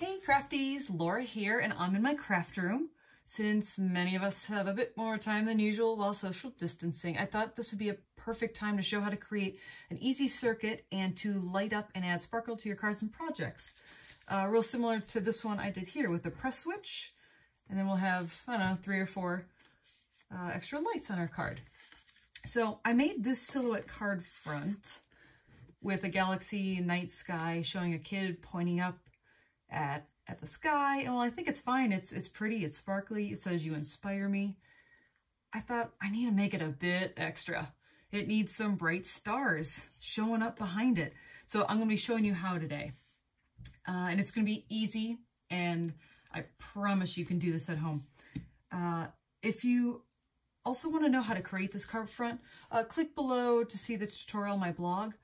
Hey crafties, Laura here and I'm in my craft room. Since many of us have a bit more time than usual while social distancing, I thought this would be a perfect time to show how to create an easy circuit and to light up and add sparkle to your cards and projects. Uh, real similar to this one I did here with the press switch. And then we'll have, I don't know, three or four uh, extra lights on our card. So I made this silhouette card front with a galaxy night sky showing a kid pointing up at at the sky. And well, I think it's fine. It's it's pretty. It's sparkly. It says you inspire me. I thought I need to make it a bit extra. It needs some bright stars showing up behind it. So I'm going to be showing you how today. Uh, and it's going to be easy and I promise you can do this at home. Uh, if you also want to know how to create this card front, uh, click below to see the tutorial on my blog.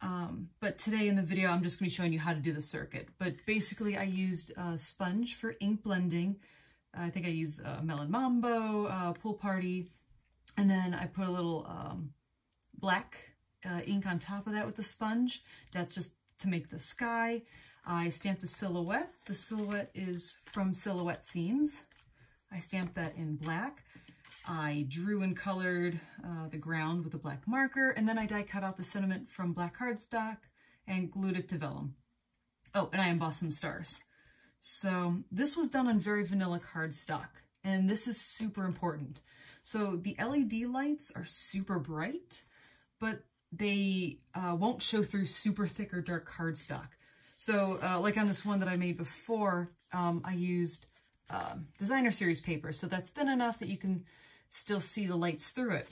Um, but today in the video, I'm just going to be showing you how to do the circuit. But basically, I used a sponge for ink blending. I think I used uh, Melon Mambo, uh, Pool Party, and then I put a little um, black uh, ink on top of that with the sponge. That's just to make the sky. I stamped a silhouette. The silhouette is from Silhouette Scenes. I stamped that in black. I drew and colored uh, the ground with a black marker, and then I die cut out the sentiment from black cardstock and glued it to vellum. Oh, and I embossed some stars. So this was done on very vanilla cardstock, and this is super important. So the LED lights are super bright, but they uh, won't show through super thick or dark cardstock. So uh, like on this one that I made before, um, I used uh, designer series paper. So that's thin enough that you can still see the lights through it.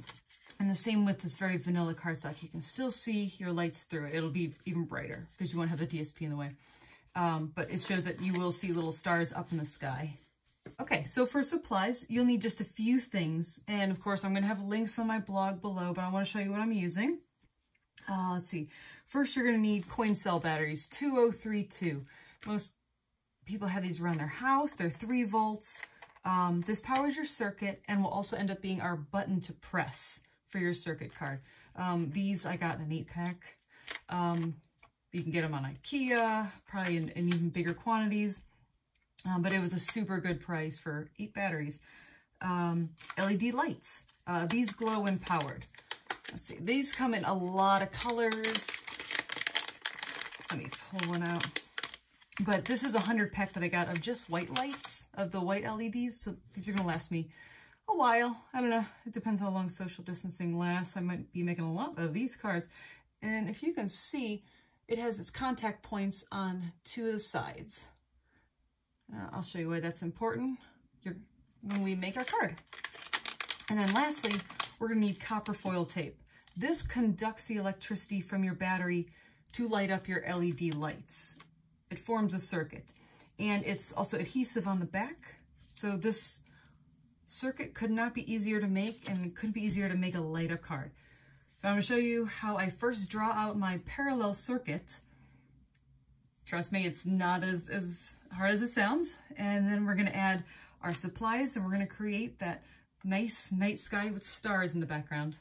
And the same with this very vanilla cardstock. You can still see your lights through it. It'll be even brighter because you won't have the DSP in the way. Um, but it shows that you will see little stars up in the sky. Okay, so for supplies, you'll need just a few things. And of course, I'm going to have links on my blog below, but I want to show you what I'm using. Uh, let's see. First, you're going to need coin cell batteries, 2032. Most people have these around their house. They're 3 volts. Um, this powers your circuit and will also end up being our button to press for your circuit card. Um, these I got in an 8-pack. Um, you can get them on Ikea, probably in, in even bigger quantities. Um, but it was a super good price for 8 batteries. Um, LED lights. Uh, these glow when powered. Let's see. These come in a lot of colors. Let me pull one out. But this is a 100 pack that I got of just white lights, of the white LEDs. So these are going to last me a while. I don't know. It depends how long social distancing lasts. I might be making a lot of these cards. And if you can see, it has its contact points on two of the sides. Uh, I'll show you why that's important You're, when we make our card. And then lastly, we're going to need copper foil tape. This conducts the electricity from your battery to light up your LED lights. It forms a circuit. And it's also adhesive on the back. So this circuit could not be easier to make and it could be easier to make a light up card. So I'm going to show you how I first draw out my parallel circuit. Trust me, it's not as, as hard as it sounds. And then we're going to add our supplies and we're going to create that nice night sky with stars in the background.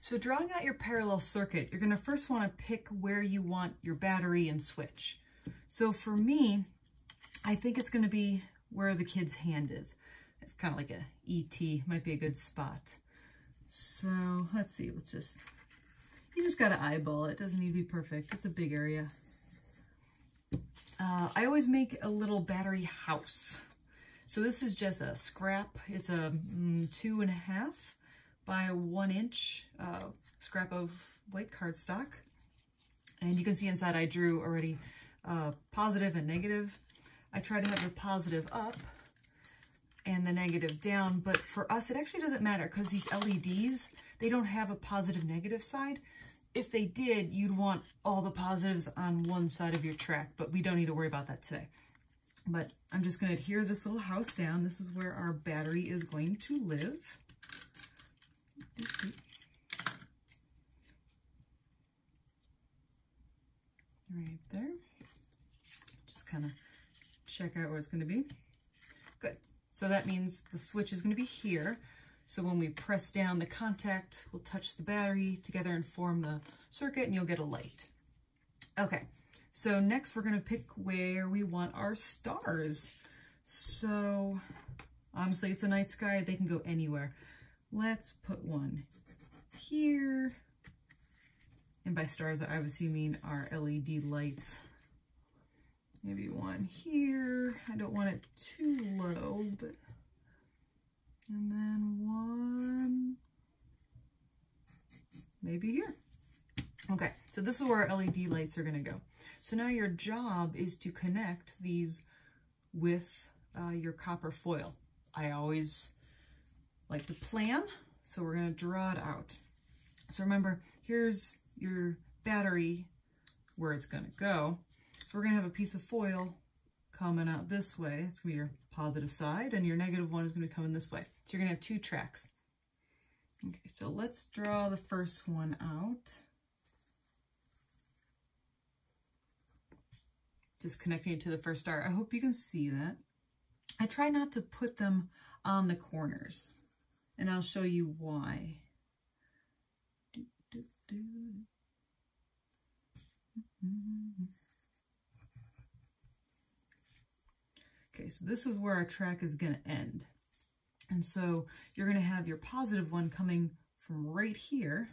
So drawing out your parallel circuit, you're gonna first wanna pick where you want your battery and switch. So for me, I think it's gonna be where the kid's hand is. It's kind of like a ET, might be a good spot. So let's see, let's just, you just gotta eyeball it. it doesn't need to be perfect. It's a big area. Uh, I always make a little battery house. So this is just a scrap. It's a mm, two and a half by one inch uh, scrap of white cardstock. And you can see inside I drew already uh, positive and negative. I try to have the positive up and the negative down, but for us, it actually doesn't matter because these LEDs, they don't have a positive negative side. If they did, you'd want all the positives on one side of your track, but we don't need to worry about that today. But I'm just going to adhere this little house down. This is where our battery is going to live. Right there. Just kind of check out where it's going to be. Good. So that means the switch is going to be here. So when we press down, the contact we'll touch the battery together and form the circuit and you'll get a light. Okay, So next we're gonna pick where we want our stars. So honestly, it's a night sky. They can go anywhere. Let's put one here. And by stars, I obviously mean our LED lights. Maybe one here. I don't want it too low, but, and then one, maybe here. Okay, so this is where our LED lights are gonna go. So now your job is to connect these with uh, your copper foil. I always like to plan, so we're gonna draw it out. So remember, here's your battery where it's gonna go. So we're gonna have a piece of foil coming out this way. It's gonna be your positive side and your negative one is gonna come in this way. So you're gonna have two tracks. Okay, so let's draw the first one out. Just connecting it to the first star. I hope you can see that. I try not to put them on the corners and I'll show you why. Do, do, do. Okay, so this is where our track is going to end. And so you're going to have your positive one coming from right here,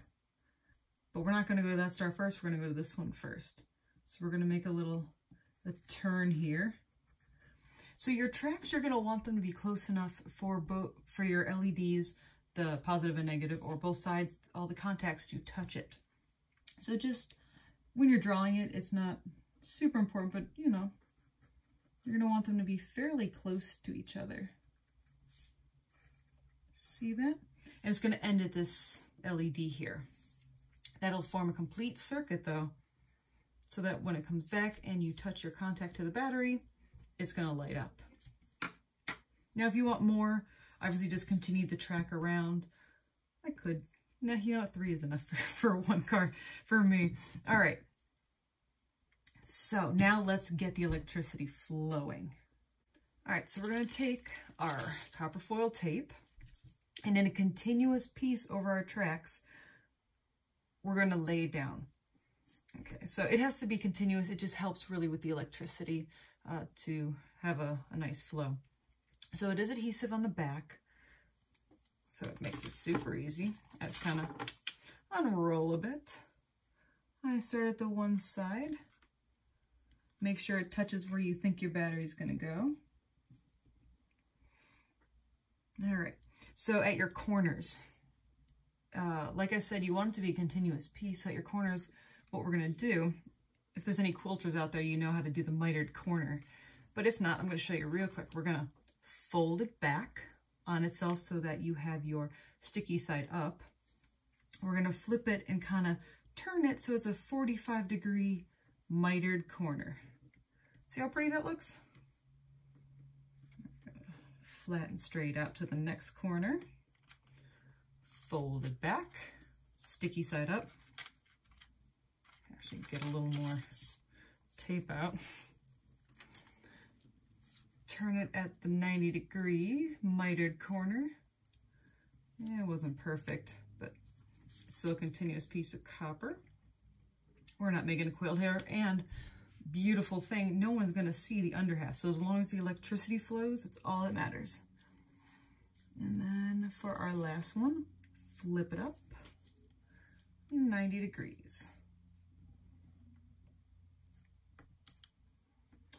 but we're not going to go to that star first. We're going to go to this one first. So we're going to make a little a turn here. So your tracks, you're going to want them to be close enough for both for your LEDs, the positive and negative, or both sides, all the contacts to touch it. So just when you're drawing it, it's not super important, but you know, you're going to want them to be fairly close to each other. See that? And it's going to end at this LED here. That'll form a complete circuit though, so that when it comes back and you touch your contact to the battery, it's going to light up. Now, if you want more, obviously just continue the track around. I could. Nah, you know what? Three is enough for, for one car for me. All right. So now let's get the electricity flowing. All right, so we're going to take our copper foil tape and in a continuous piece over our tracks, we're going to lay down. Okay, so it has to be continuous. It just helps really with the electricity uh, to have a, a nice flow. So it is adhesive on the back, so it makes it super easy. I just kind of unroll a bit. I start at the one side. Make sure it touches where you think your battery is going to go. All right, so at your corners, uh, like I said, you want it to be a continuous piece. So at your corners, what we're going to do, if there's any quilters out there, you know how to do the mitered corner. But if not, I'm going to show you real quick. We're going to fold it back on itself so that you have your sticky side up. We're going to flip it and kind of turn it so it's a 45 degree mitered corner. See how pretty that looks? Flatten straight out to the next corner. Fold it back, sticky side up. Get a little more tape out. Turn it at the 90 degree mitered corner. Yeah, it wasn't perfect, but still a continuous piece of copper. We're not making a quilt here, and beautiful thing. No one's going to see the under half. So as long as the electricity flows, it's all that matters. And then for our last one, flip it up 90 degrees.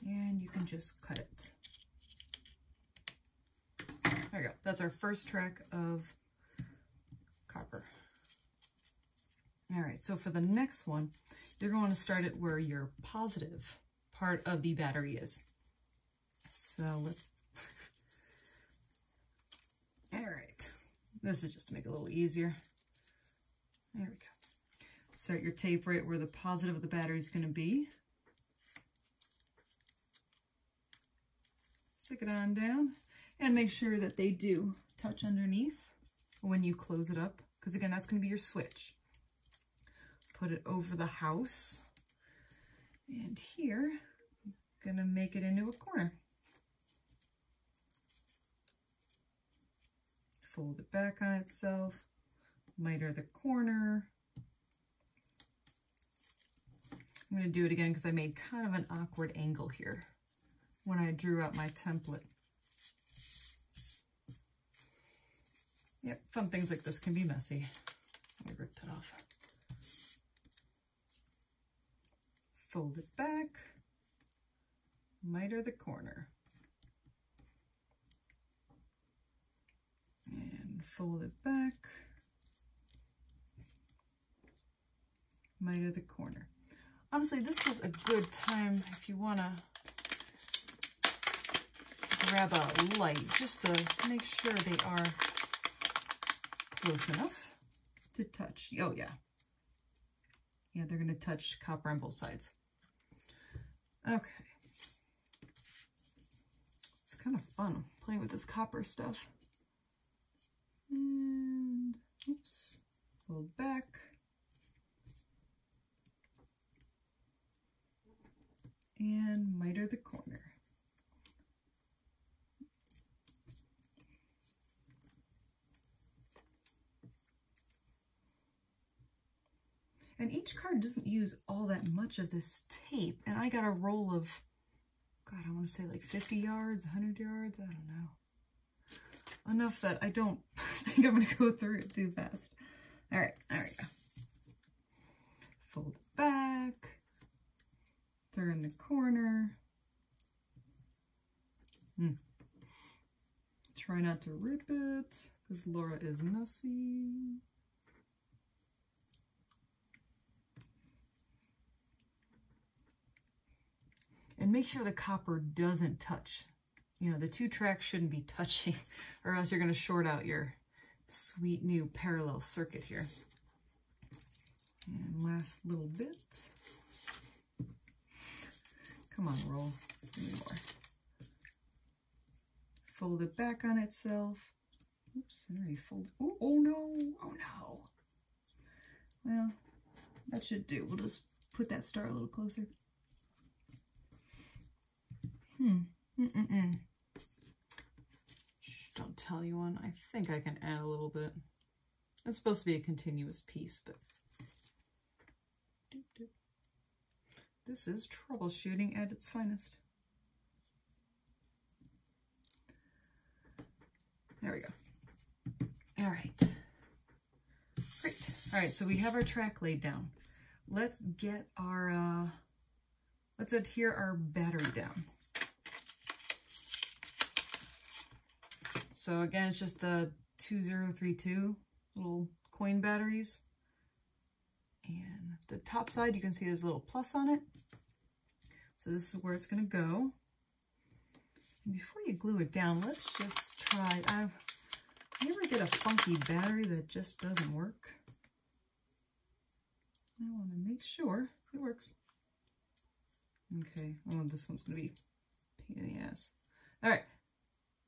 And you can just cut it. There we go. That's our first track of copper. All right, so for the next one, you're going to start it where your positive part of the battery is. So let's, all right, this is just to make it a little easier. There we go. Start your tape right where the positive of the battery is going to be. Stick it on down and make sure that they do touch underneath when you close it up because again that's going to be your switch put it over the house. And here, I'm gonna make it into a corner. Fold it back on itself, miter the corner. I'm going to do it again because I made kind of an awkward angle here when I drew out my template. Yep, fun things like this can be messy. Let me rip that off. Fold it back, miter the corner. And fold it back, miter the corner. Honestly, this is a good time if you want to grab a light just to make sure they are close enough to touch. Oh, yeah. Yeah, they're going to touch copper on both sides. Okay. It's kind of fun playing with this copper stuff. And, oops, fold back. And miter the corner. And each card doesn't use all that much of this tape. And I got a roll of, God, I want to say like 50 yards, 100 yards, I don't know. Enough that I don't think I'm going to go through it too fast. All right, there we go. Fold back, turn the corner. Hmm. Try not to rip it, because Laura is messy. And make sure the copper doesn't touch. You know, the two tracks shouldn't be touching or else you're going to short out your sweet new parallel circuit here. And last little bit. Come on, roll. Give me more. Fold it back on itself. Oops, I already folded. Oh, oh no, oh no. Well, that should do. We'll just put that star a little closer. Hmm. Mm-mm-mm. Shh, don't tell anyone. I think I can add a little bit. It's supposed to be a continuous piece, but... This is troubleshooting at its finest. There we go. All right. Great. All right, so we have our track laid down. Let's get our, uh, let's adhere our battery down. So again, it's just the 2032 little coin batteries. And the top side, you can see there's a little plus on it. So this is where it's going to go. And before you glue it down, let's just try. I've, you ever get a funky battery that just doesn't work? I want to make sure it works. Okay, oh, this one's going to be pain in the ass. All right,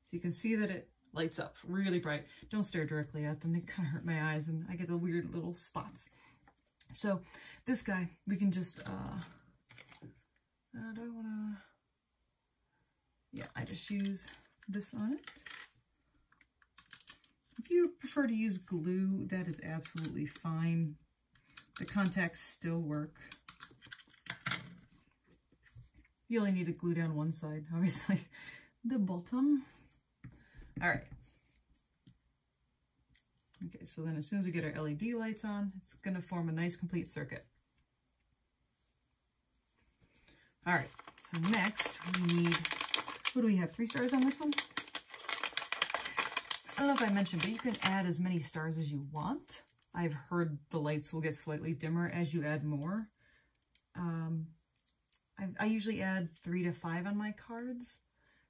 so you can see that it lights up really bright. Don't stare directly at them. They kind of hurt my eyes and I get the weird little spots. So this guy, we can just, uh, uh I want to, yeah, I just use this on it. If you prefer to use glue, that is absolutely fine. The contacts still work. You only need to glue down one side, obviously. The bottom. All right. Okay, so then as soon as we get our LED lights on, it's going to form a nice complete circuit. All right, so next we need, what do we have, three stars on this one? I don't know if I mentioned, but you can add as many stars as you want. I've heard the lights will get slightly dimmer as you add more. Um, I, I usually add three to five on my cards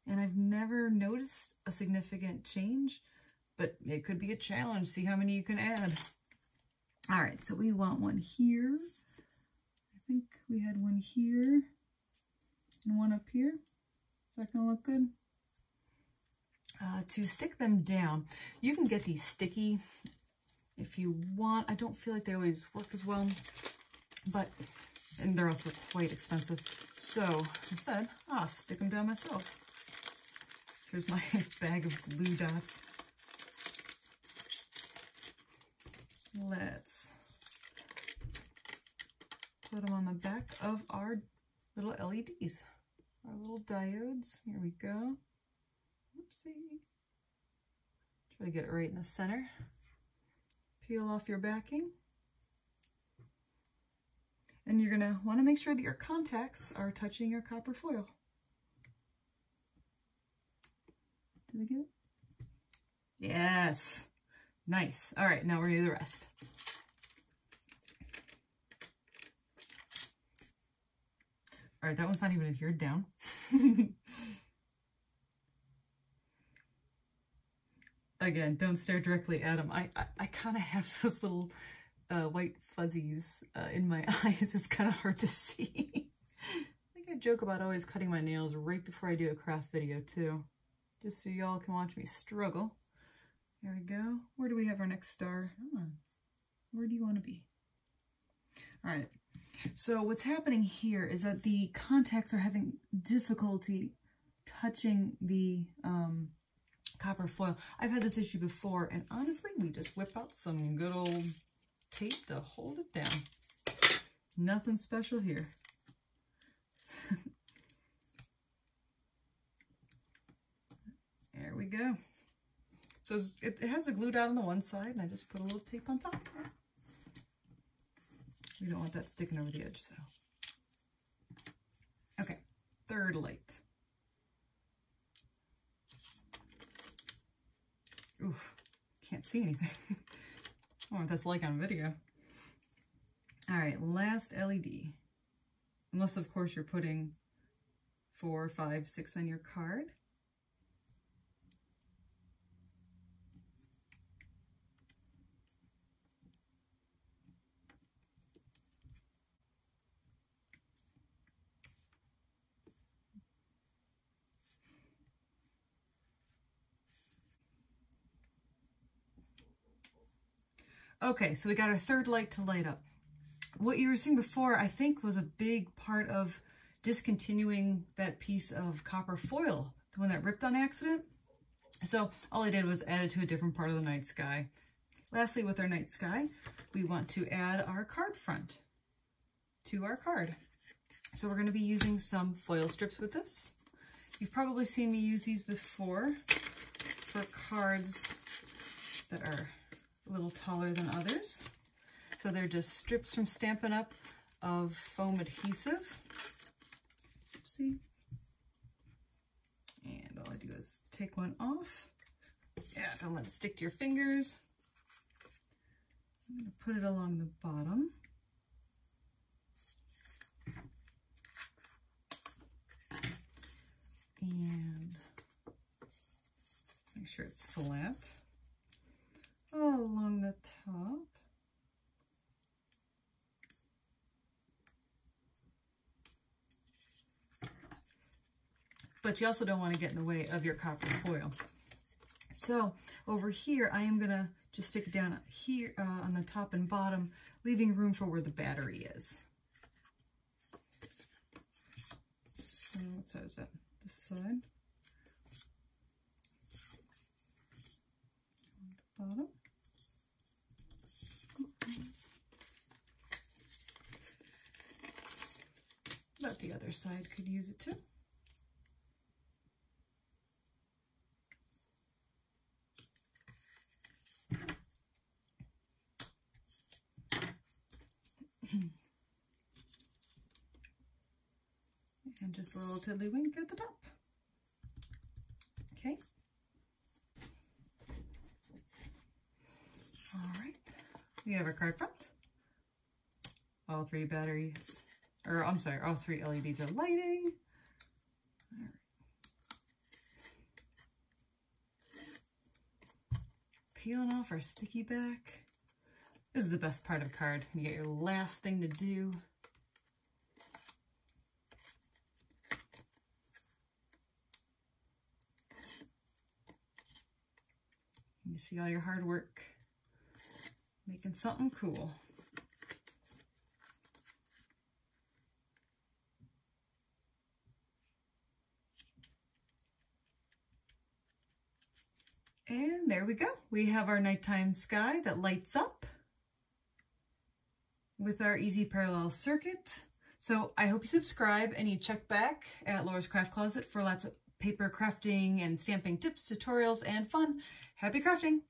and I've never noticed a significant change, but it could be a challenge. See how many you can add. All right, so we want one here. I think we had one here and one up here. Is that gonna look good? Uh, to stick them down, you can get these sticky if you want. I don't feel like they always work as well, but, and they're also quite expensive. So instead, I'll stick them down myself. Here's my bag of glue dots. Let's put them on the back of our little LEDs, our little diodes. Here we go. Oopsie. Try to get it right in the center. Peel off your backing. And you're gonna wanna make sure that your contacts are touching your copper foil. Did we get it? Yes. Nice. All right, now we're gonna do the rest. All right, that one's not even adhered down. Again, don't stare directly at them. I, I, I kind of have those little uh, white fuzzies uh, in my eyes. It's kind of hard to see. I think I joke about always cutting my nails right before I do a craft video too. Just so y'all can watch me struggle. There we go. Where do we have our next star? On. Where do you want to be? All right. So what's happening here is that the contacts are having difficulty touching the um, copper foil. I've had this issue before, and honestly, we just whip out some good old tape to hold it down. Nothing special here. there we go. So it, it has a glue dot on the one side, and I just put a little tape on top. We don't want that sticking over the edge, so. Okay, third light. Oof, can't see anything. I want this like on video. All right, last LED. Unless, of course, you're putting four, five, six on your card. Okay, so we got our third light to light up. What you were seeing before, I think, was a big part of discontinuing that piece of copper foil, the one that ripped on accident. So all I did was add it to a different part of the night sky. Lastly, with our night sky, we want to add our card front to our card. So we're going to be using some foil strips with this. You've probably seen me use these before for cards that are a little taller than others. So they're just strips from Stampin' Up! of foam adhesive. See? And all I do is take one off. Yeah, don't let it stick to your fingers. I'm going to put it along the bottom. And make sure it's flat along the top. But you also don't want to get in the way of your copper foil. So over here, I am going to just stick it down here uh, on the top and bottom, leaving room for where the battery is. So what side is that? This side. bottom. But the other side could use it too. and just a little tiddlywink at the top. Okay. All right, we have our card front. All three batteries, or I'm sorry, all three LEDs are lighting. Peeling off our sticky back. This is the best part of card. You get your last thing to do. You see all your hard work making something cool. And there we go. We have our nighttime sky that lights up. with our easy parallel circuit. So I hope you subscribe and you check back at Laura's Craft Closet for lots of paper crafting and stamping tips, tutorials, and fun. Happy crafting!